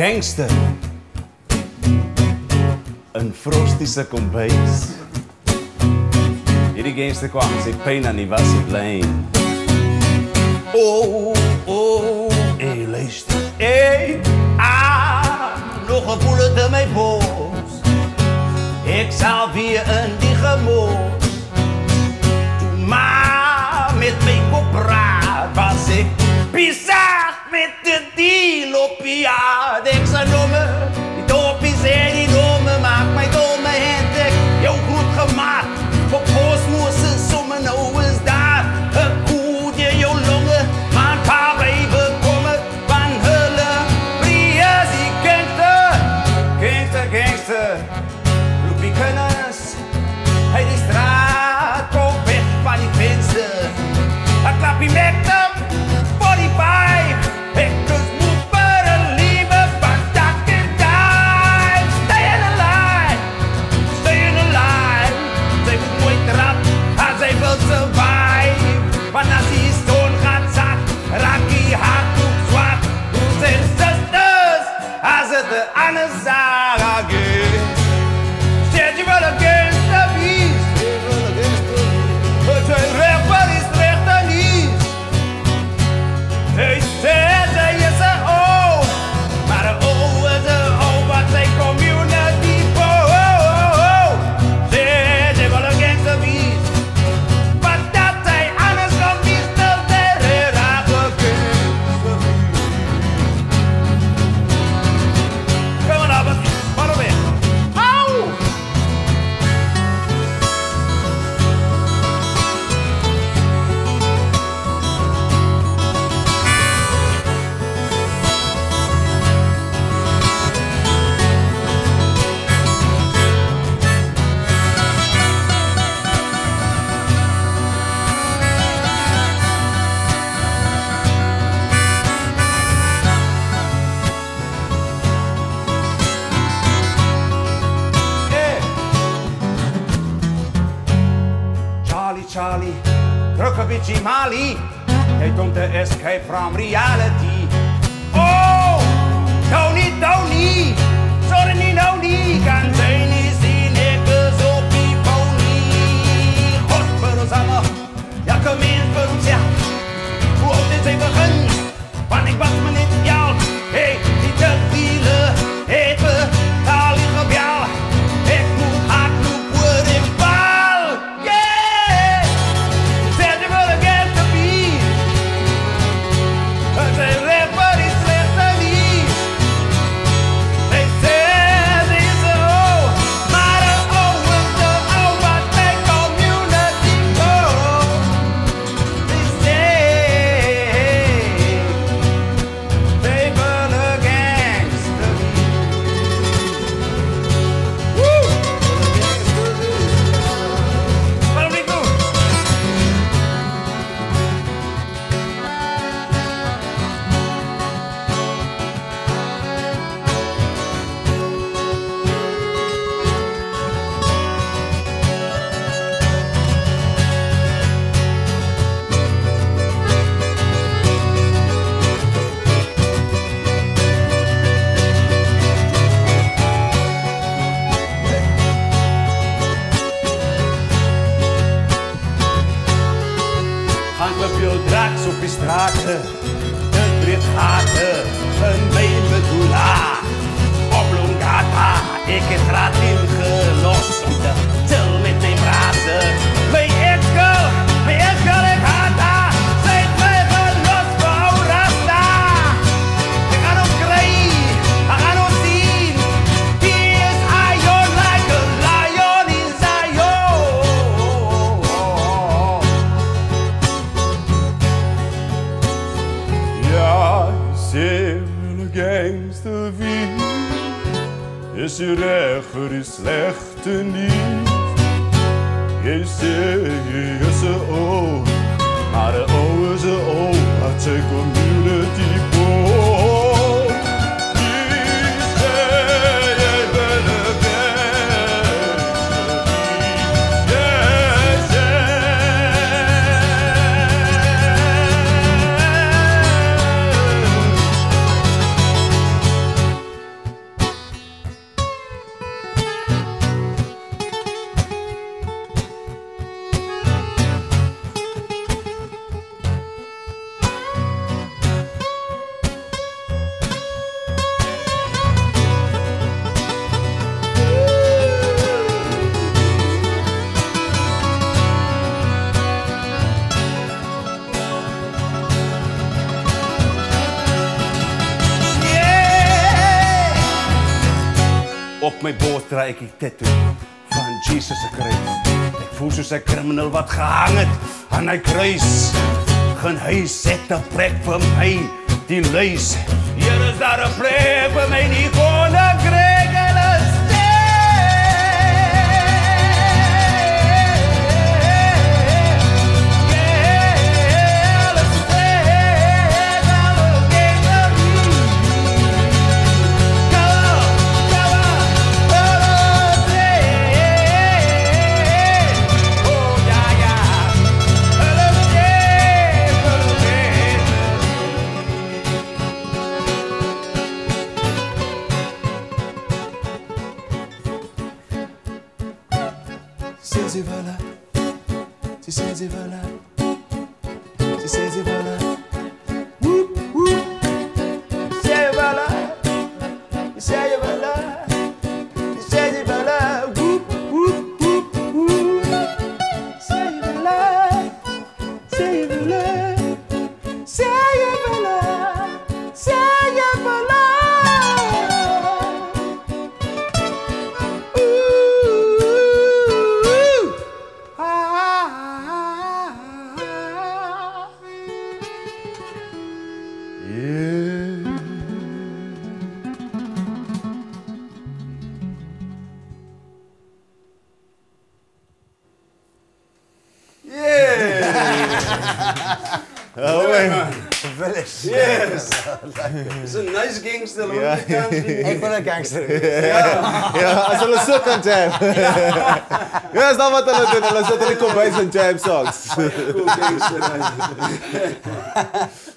Gangster. Een frostische kombuis. Hierdie gangster kwam sy pyn aan die waslyn. Oh, oh, hey, luister. Hey, ah, nog een bullet in mijn borst. Ik zal weer in die gemoos. Maar met mijn kop praat was ik bizar met de ja. Ik zei noemen, die topies en die noemen maakt mij domme handen. Jou goed gemaakt, voor postmoesen sommen nou is daar. Een koe jou longen, maar een paar wijven komen van hulle. Is die gangster? Gangster, gangster. Roep die kennis. Hij die straat, kom weg van die venster. Een klapje met Charlie, crocobitchy Mali, they don't escape from reality. Oh, Tony, Tony, Tony, Tony, they? arată În vei lăgula Oblungata, echestrată în gangster wie is je recht voor die slechte niet. Je zegt je is my bors dra ek die tattoo van Jesus se kruis. Ek voel soos 'n krimineel wat gehang het aan hy kruis. Gaan hy set 'n plek vir my, die luis. Hier is daar 'n plek vir my, die Se se vala Se se vala Se se vala Dis 'n nice gangster hoor. Ja, Ek wil 'n gangster wees. Ja, as hulle so kan jam. Ja, is dan wat hulle doen. Hulle sit in die kombuis en jam songs. cool gangster.